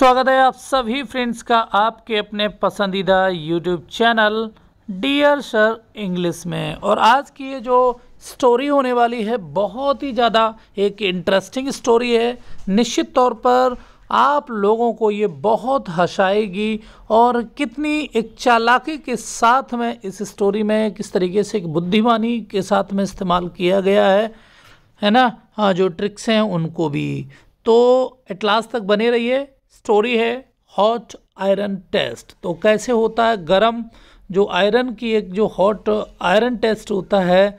स्वागत है आप सभी फ्रेंड्स का आपके अपने पसंदीदा YouTube channel dear sir English में। और आज की ये जो स्टोरी होने वाली है, बहुत ही ज़्यादा एक इंटरेस्टिंग स्टोरी है। निश्चित तौर पर आप लोगों को ये बहुत हंसाएगी और कितनी एक चालाकी के साथ में इस स्टोरी में किस तरीके से एक बुद्धिमानी के साथ में इस्तेमाल किया गया है है ना? हाँ जो ट्रिक्स हैं उनको भी। तो एट लास्ट तक बने रहिए। स्टोरी है हॉट आयरन टेस्ट। तो कैसे होता है? गरम जो आयरन की एक जो हॉट आयरन टेस्ट होता है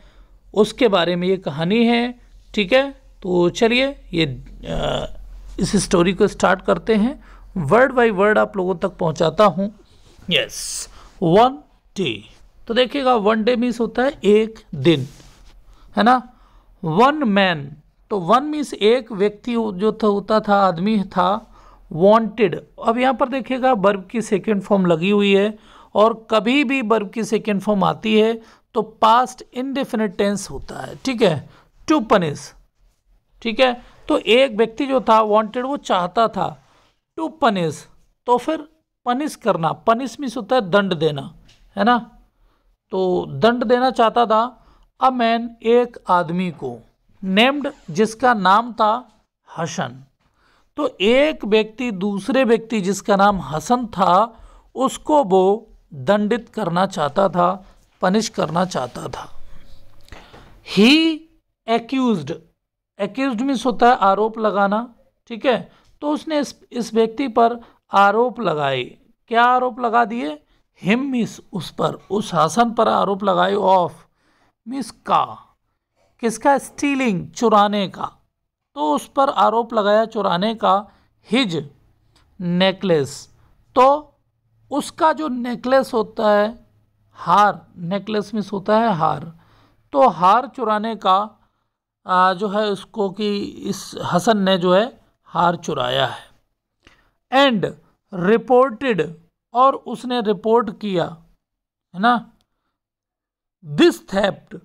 उसके बारे में ये कहानी है ठीक है? तो चलिए ये आ, इस स्टोरी को स्टार्ट करते हैं। वर्ड बाय वर्ड आप लोगों तक पहुंचाता हूँ। यस वन डे तो देखिएगा वन डे मीन्स होता है एक दिन है ना? वन मैन तो वन मीन्स एक व्यक्ति जो था होता था आदमी था वांटेड अब यहाँ पर देखिएगा बर्ब की सेकेंड फॉर्म लगी हुई है और कभी भी बर्ब की सेकेंड फॉर्म आती है तो पास्ट इनडेफिनेट टेंस होता है, ठीक है? टू पनिश ठीक है? तो एक व्यक्ति जो था वांटेड वो चाहता था टू पनिश तो फिर पनिश करना पनिश मीन्स होता है दंड देना, है ना? तो दंड देना चाहता था अ मैन एक आदमी को नेम्ड जिसका नाम था हसन तो एक व्यक्ति दूसरे व्यक्ति जिसका नाम हसन था, उसको वो दंडित करना चाहता था, पनिश करना चाहता था। ही एक्यूज एक्यूज मीन्स होता है आरोप लगाना, ठीक है? तो उसने इस इस व्यक्ति पर आरोप लगाए। क्या आरोप लगा दिए? हिम मिस उस पर, उस हसन पर आरोप लगाए ऑफ़ मिस का। किसका? स्टीलिंग चुराने का। तो उस पर आरोप लगाया चुराने का हिज नेकलेस। तो उसका जो नेकलेस होता है हार नेकलेस मिस होता है हार। तो हार चुराने का आ, जो है उसको कि इस हसन ने जो है हार चुराया है। एंड रिपोर्टेड और उसने रिपोर्ट किया है ना? दिस थेप्ट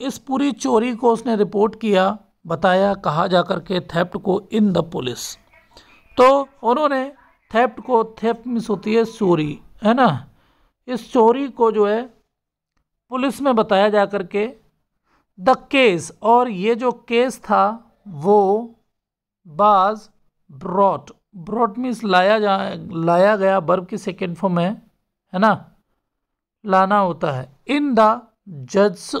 इस पूरी चोरी को उसने रिपोर्ट किया। बताया, कहा जाकर के थेप्ट को इन द पुलिस। तो उन्होंने थेप्ट को थेप्ट मिस होती है चोरी, है ना? इस चोरी को जो है, पुलिस में बताया जा कर के द केस, और ये जो केस था, वो बाज ब्रॉट। ब्रॉट मीन्स लाया जा, लाया गया बर्ब की सेकेंड फॉर्म है है ना? लाना होता है। इन द जज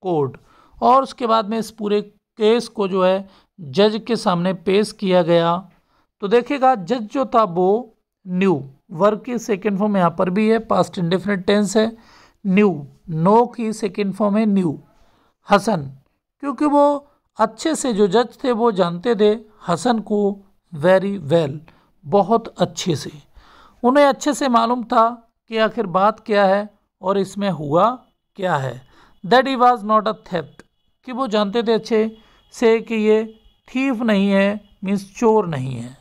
कोर्ट। और उसके बाद में इस पूरे केस को जो है जज के सामने पेश किया गया। तो देखिएगा, जज जो था वो न्यू वर्क की सेकेंड फॉर्म यहाँ पर भी है पास्ट इंडिफिनिट टेंस है, न्यू नो की सेकेंड फॉर्म है, न्यू, हसन, क्योंकि वो अच्छे से जो जज थे वो जानते थे हसन को वेरी वेल बहुत अच्छे से। उन्हें अच्छे से मालूम था कि आखिर बात क्या है और इसमें हुआ क्या है। That he was not a theft कि वो जानते थे अच्छे से कि ये थीफ नहीं है मीन्स चोर नहीं है।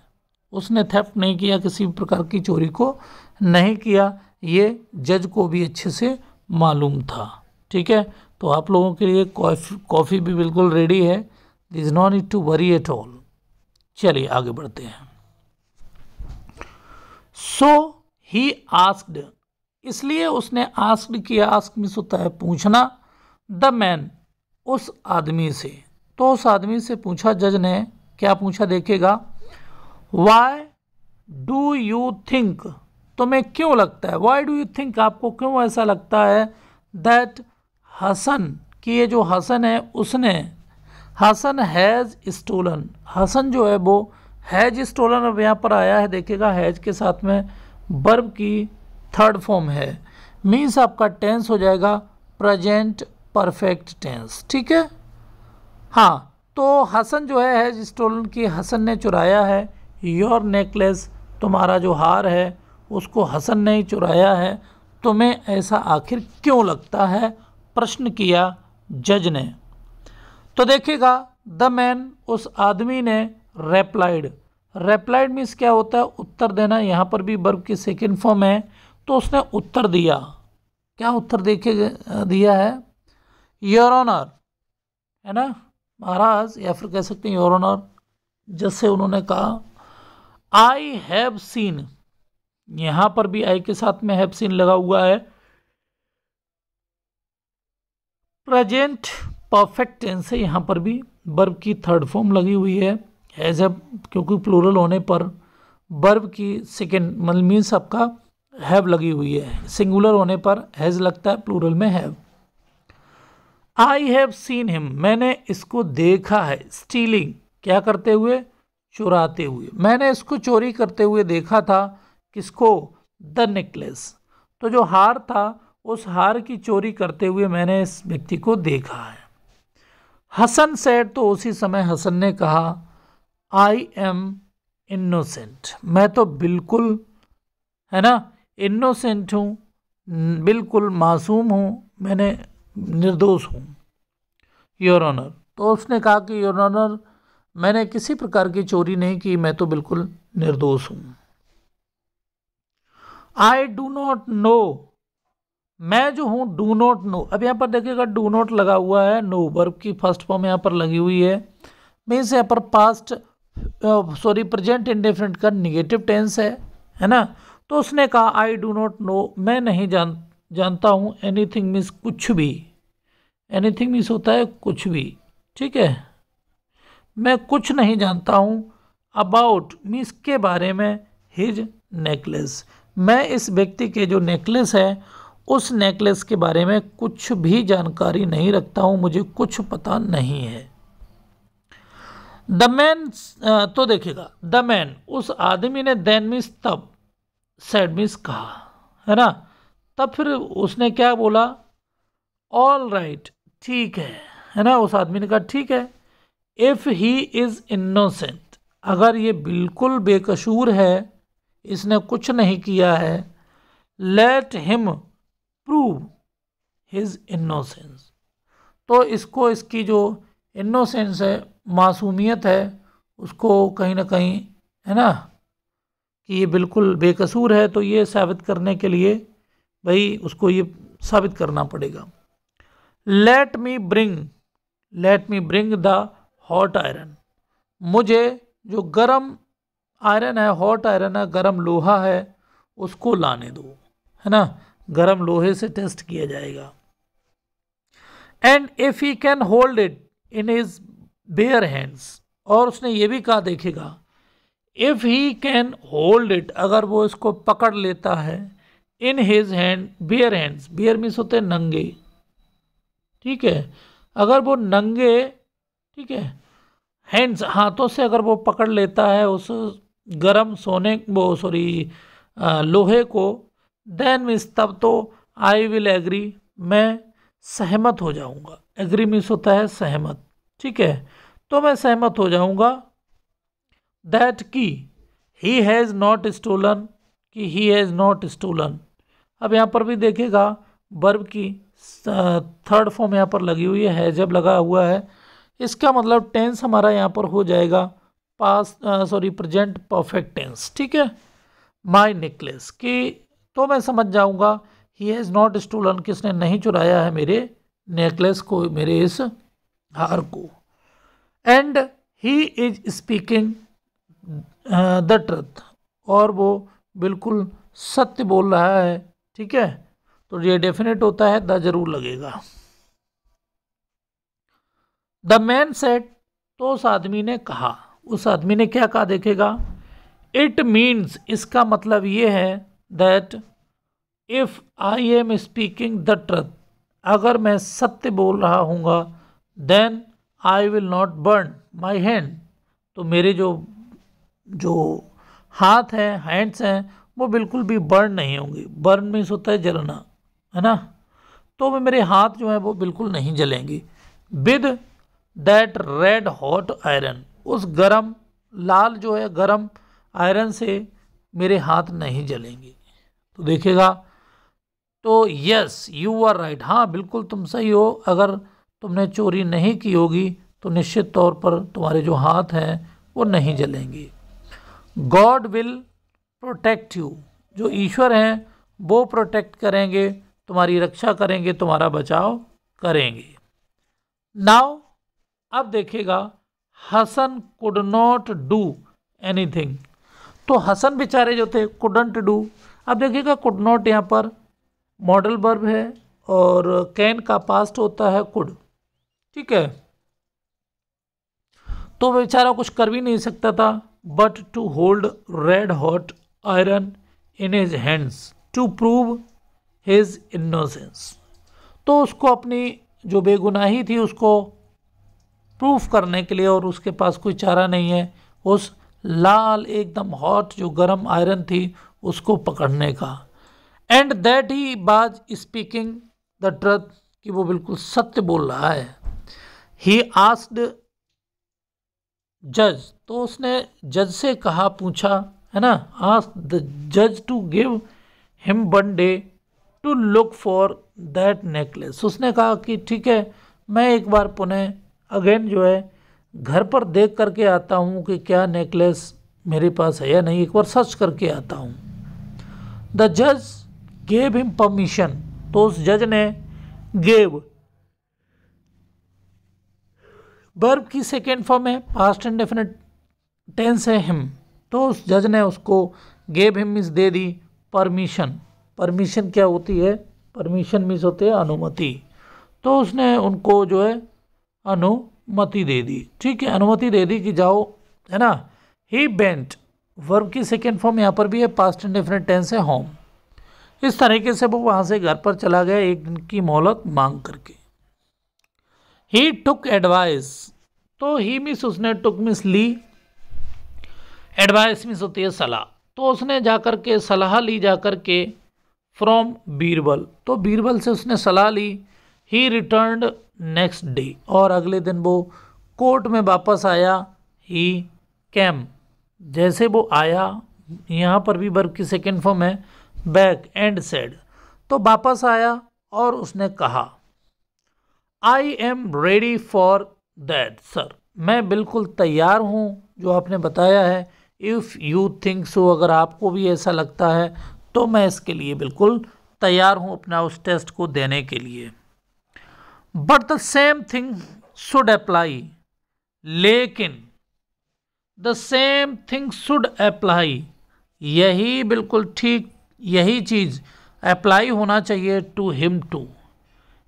उसने थेफ्ट नहीं किया, किसी प्रकार की चोरी को नहीं किया। ये जज को भी अच्छे से मालूम था, ठीक है? तो आप लोगों के लिए कॉफ़ी कॉफ़ी भी बिल्कुल रेडी है। This not need to worry at all चलिए, आगे बढ़ते हैं। सो ही आस्क्ड इसलिए उसने आस्क्ड किया। आस्क मिस होता है पूछना। द मैन उस आदमी से। तो उस आदमी से पूछा, जज ने क्या पूछा देखेगा वाई डू यू थिंक तुम्हें क्यों लगता है? वाई डू यू थिंक आपको क्यों ऐसा लगता है दैट हसन कि ये जो हसन है, उसने हसन हैज़ स्टोलन हसन जो है, वो हैज़ स्टोलन अब यहाँ पर आया है, देखिएगा हैज़ के साथ में बर्ब की थर्ड फॉर्म है। मीन्स आपका टेंस हो जाएगा प्रेजेंट परफेक्ट टेंस, ठीक है? हाँ तो हसन जो है हैज़ स्टोलन की हसन ने चुराया है, योर नेकलेस तुम्हारा जो हार है, उसको हसन ने ही चुराया है। तुम्हें ऐसा आखिर क्यों लगता है? प्रश्न किया जज ने। तो देखिएगा, द मैन, उस आदमी ने रेप्लाइड। रेप्लाइड मीन्स क्या होता है? उत्तर देना, यहाँ पर भी बर्ब की सेकेंड फॉर्म है तो उसने उत्तर दिया। क्या उत्तर देखे, दिया है? योर ऑनर है ना? महाराज, या फिर कह सकते हैं योर ऑनर जैसे उन्होंने कहा आई हैव सीन यहाँ पर भी आई के साथ में हैव सीन लगा हुआ है। प्रेजेंट परफेक्ट टेंस है। यहाँ पर भी बर्ब की थर्ड फॉर्म लगी हुई है। एज अब क्योंकि प्लूरल होने पर बर्ब की सेकेंड मतलब मीन्स आपका हैव लगी हुई है। सिंगुलर होने पर हैज़ लगता है प्लूरल में have I have seen him मैंने इसको देखा है. स्टीलिंग क्या करते हुए? चुराते हुए. मैंने इसको चोरी करते हुए देखा था. किसको? द नेकलेस तो जो हार था, उस हार की चोरी करते हुए मैंने इस व्यक्ति को देखा है. हसन सेठ तो उसी समय हसन ने कहा आई एम इनोसेंट मैं तो बिल्कुल, है ना इनोसेंट हूँ, बिल्कुल मासूम हूँ. मैंने निर्दोष हूँ योर ऑनर तो उसने कहा कि योर ऑनर मैंने किसी प्रकार की चोरी नहीं की, मैं तो बिल्कुल निर्दोष हूँ। आई डू नॉट नो मैं जो हूँ डू नॉट नो अब यहाँ पर देखिएगा डू नॉट लगा हुआ है नो वर्ब की फ़र्स्ट फॉर्म यहाँ पर लगी हुई है। मीन्स यहाँ पर पास्ट सॉरी प्रेजेंट इंडिफरेंट का निगेटिव टेंस है है ना? तो उसने कहा आई डू नॉट नो मैं नहीं जान जानता हूँ एनी थिंग मीन्स कुछ भी। एनी थिंग मीन्स होता है कुछ भी। ठीक है? मैं कुछ नहीं जानता हूँ। अबाउट मीन्स के बारे में हिज नेकलेस मैं इस व्यक्ति के जो नेकलेस है, उस नेकलेस के बारे में कुछ भी जानकारी नहीं रखता हूँ। मुझे कुछ पता नहीं है। द मैन तो देखेगा द मैन उस आदमी ने देन मिस तब सैड मिस कहा, है ना? तब फिर उसने क्या बोला? ऑल राइट ठीक है। है ना? उस आदमी ने कहा, ठीक है। इफ़ ही इज़ इनोसेंट अगर ये बिल्कुल बेकसूर है, इसने कुछ नहीं किया है let him prove his innocence तो इसको, इसकी जो इनोसेंस है, मासूमियत है, उसको कहीं ना कहीं, है ना? कि ये बिल्कुल बेकसूर है तो ये साबित करने के लिए भाई उसको ये साबित करना पड़ेगा। Let me bring let me bring the hot iron मुझे जो गरम आयरन है हॉट आयरन है, गरम लोहा है, उसको लाने दो, है ना? गरम लोहे से टेस्ट किया जाएगा। And if he can hold it in his bare hands और उसने ये भी कहा, देखेगा if he can hold it अगर वो इसको पकड़ लेता है in his hand, bare hands. Bare means होते हैं नंगे। ठीक है? अगर वो नंगे, ठीक है? हैंड्स, हाथों से अगर वो पकड़ लेता है उस गरम सोने, वो सॉरी लोहे को देन मीन्स तब तो आई विल एग्री मैं सहमत हो जाऊँगा। एग्री मीन्स होता है सहमत। ठीक है? तो मैं सहमत हो जाऊँगा। दैट की ही हैज़ नॉट स्टोलन कि ही हैज़ नॉट स्टोलन अब यहाँ पर भी देखेगा बर्ब की थर्ड फॉर्म यहाँ पर लगी हुई है जब लगा हुआ है, इसका मतलब टेंस हमारा यहाँ पर हो जाएगा past sorry present perfect tense ठीक है? माई नेकलेस कि तो मैं समझ जाऊँगा ही हैज़ नॉट स्टोलन किसने नहीं चुराया है मेरे नेकलेस को, मेरे इस हार को। And he is speaking the truth और वो बिल्कुल सत्य बोल रहा है ठीक है? तो ये डेफिनेट होता है, द ज़रूर लगेगा। द मैन सेट तो उस आदमी ने कहा। उस आदमी ने क्या कहा देखेगा? इट मीन्स, इसका मतलब ये है that if I am speaking the truth अगर मैं सत्य बोल रहा हूँगा then I will not burn my hand तो मेरे जो जो हाथ हैं हैंड्स हैं वो बिल्कुल भी बर्न नहीं होंगी। बर्न मीन्स होता है जलना, है ना? तो मैं मेरे हाथ जो है वो बिल्कुल नहीं जलेंगे। With that red hot iron, उस गरम, लाल जो है गरम आयरन से मेरे हाथ नहीं जलेंगे। तो देखेगा तो यस यू आर राइट हाँ बिल्कुल तुम सही हो। अगर तुमने चोरी नहीं की होगी तो निश्चित तौर पर तुम्हारे जो हाथ हैं, वो नहीं जलेंगे। गॉड विल प्रोटेक्ट यू जो ईश्वर हैं, वो प्रोटेक्ट करेंगे, तुम्हारी रक्षा करेंगे, तुम्हारा बचाव करेंगे। नाउ अब देखेगा Hasan could not do anything तो हसन बेचारे जो थे कुडंट डू अब देखिएगा कुड नॉट यहाँ पर मॉडल वर्ब है और कैन का पास्ट होता है कुड ठीक है? तो बेचारा कुछ कर भी नहीं सकता था but to hold red hot iron in his hands to prove his innocence तो उसको अपनी जो बेगुनाही थी उसको प्रूफ करने के लिए और उसके पास कोई चारा नहीं है, उस लाल एकदम हॉट जो गर्म आयरन थी उसको पकड़ने का। एंड दैट ही बाज स्पीकिंग द ट्रथ कि वो बिल्कुल सत्य बोल रहा है। ही आस्ड जज तो उसने जज से कहा, पूछा है ना? आस्क द जज to give him one day to look for that necklace उसने कहा कि ठीक है, मैं एक बार पुनः अगेन जो है, घर पर देख करके आता हूँ कि क्या नेकलेस मेरे पास है या नहीं। एक बार सर्च करके आता हूँ। द जज गेव हिम परमिशन तो उस जज ने गेव बर्ब की सेकेंड फॉर्म है पास्ट एंड डेफिनेट टेंस है हिम तो उस जज ने उसको गेव हिम मीन्स दे दी परमिशन परमिशन क्या होती है? परमिशन मीन्स होती है अनुमति. तो उसने उनको जो है अनुमति दे दी. ठीक है, अनुमति दे दी कि जाओ, है ना? ही बेंट वर्ब की सेकेंड फॉर्म यहाँ पर भी है पास्ट एंड डेफिनेट टेंस है होम इस तरीके से वो वहाँ से घर पर चला गया एक दिन की मोहलत मांग करके. ही टुक एडवाइस तो ही मिस उसने टुक मिस ली. एडवाइस मिस होती है सलाह। तो उसने जाकर के सलाह ली, जाकर के फ्रॉम बीरबल। तो बीरबल से उसने सलाह ली ही रिटर्न नेक्स्ट डे और अगले दिन वो कोर्ट में वापस आया ही कैम जैसे वो आया, यहाँ पर भी वर्ग की सेकेंड फॉर्म है बैक एंड सेड तो वापस आया और उसने कहा I am ready for that sir मैं बिल्कुल तैयार हूँ, जो आपने बताया है इफ़ यू थिंक सो अगर आपको भी ऐसा लगता है तो मैं इसके लिए बिल्कुल तैयार हूँ अपना उस टेस्ट को देने के लिए। But the same thing should apply लेकिन the same thing should apply यही बिल्कुल ठीक, यही चीज़ अप्लाई होना चाहिए टू हिम टू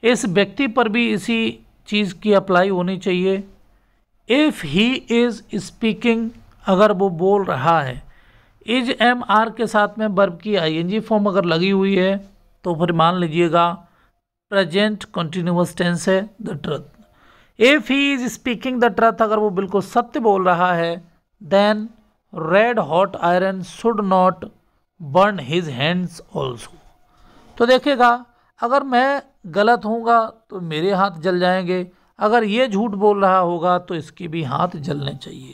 इस व्यक्ति पर भी इसी चीज़ की अप्लाई होनी चाहिए। इफ़ ही इज़ स्पीकिंग अगर वो बोल रहा है, इज़ एम आर के साथ में बर्ब की आईएनजी फॉर्म अगर लगी हुई है तो फिर मान लीजिएगा प्रेजेंट कंटिन्यूस टेंस है the truth if he is speaking the truth अगर वो बिल्कुल सत्य बोल रहा है then red hot iron should not burn his hands also तो देखेगा अगर मैं गलत हूँगा तो मेरे हाथ जल जाएँगे, अगर ये झूठ बोल रहा होगा तो इसके भी हाथ जलने चाहिए।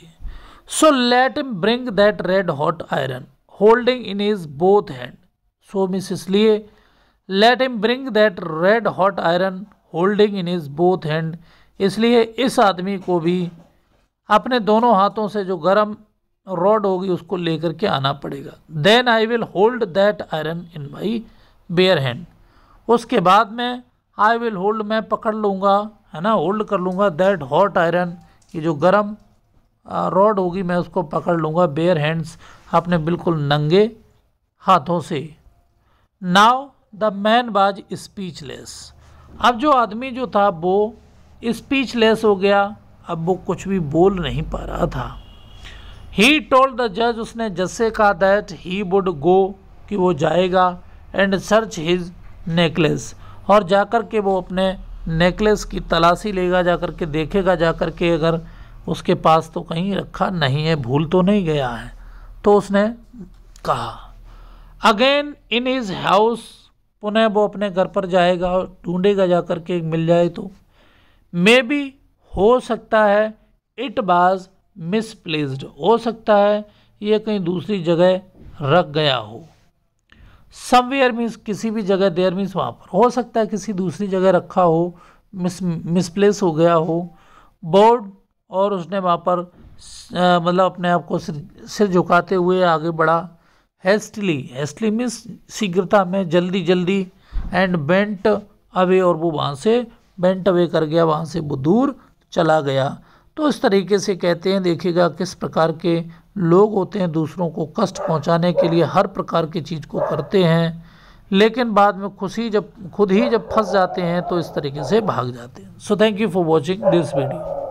So let him bring that red hot iron holding in his both hand so miss इसलिए let him bring that red hot iron holding in his both hand इसलिए इस आदमी को भी अपने दोनों हाथों से जो गर्म रॉड होगी, उसको लेकर के आना पड़ेगा। Then I will hold that iron in my bare hand उसके बाद में आई विल होल्ड मैं पकड़ लूँगा, है ना होल्ड कर लूँगा दैट हॉट आयरन ये जो गर्म रॉड होगी, मैं उसको पकड़ लूँगा बेयर हैंड्स अपने बिल्कुल नंगे हाथों से। Now the man was speechless अब जो आदमी जो था, वो स्पीचलेस हो गया। अब वो कुछ भी बोल नहीं पा रहा था। ही टोल्ड द जज उसने जज से कहा दैट ही वुड गो कि वो जाएगा एंड सर्च हिज नेकलेस और जाकर के वो अपने नेकलेस की तलाशी लेगा, जाकर के देखेगा, जाकर के अगर उसके पास तो कहीं रखा नहीं है, भूल तो नहीं गया है। तो उसने कहा, अगेन इन हिज हाउस, पुनः वो अपने घर पर जाएगा और ढूंढेगा जाकर के मिल जाए तो। मे बी हो सकता है इट बाज मिसप्लेस्ड। हो सकता है ये कहीं दूसरी जगह रख गया हो। समवेयर मीन्स किसी भी जगह, देयर मीन्स वहाँ पर। हो सकता है किसी दूसरी जगह रखा हो, मिस, मिसप्लेस हो गया हो। बोर्ड और उसने वहाँ पर मतलब अपने आप को सिर सिर झुकाते हुए आगे बढ़ा। हेस्टली हेस्टली मीन्स शीघ्रता में जल्दी जल्दी एंड बेंट अवे और वो वहाँ से बेंट अवे कर गया, वहाँ से वो दूर चला गया। तो इस तरीके से कहते हैं, देखिएगा किस प्रकार के लोग होते हैं दूसरों को कष्ट पहुँचाने के लिए, हर प्रकार की चीज़ को करते हैं। लेकिन बाद में खुशी जब, खुद ही जब फंस जाते हैं तो इस तरीके से भाग जाते हैं। So thank you for watching this video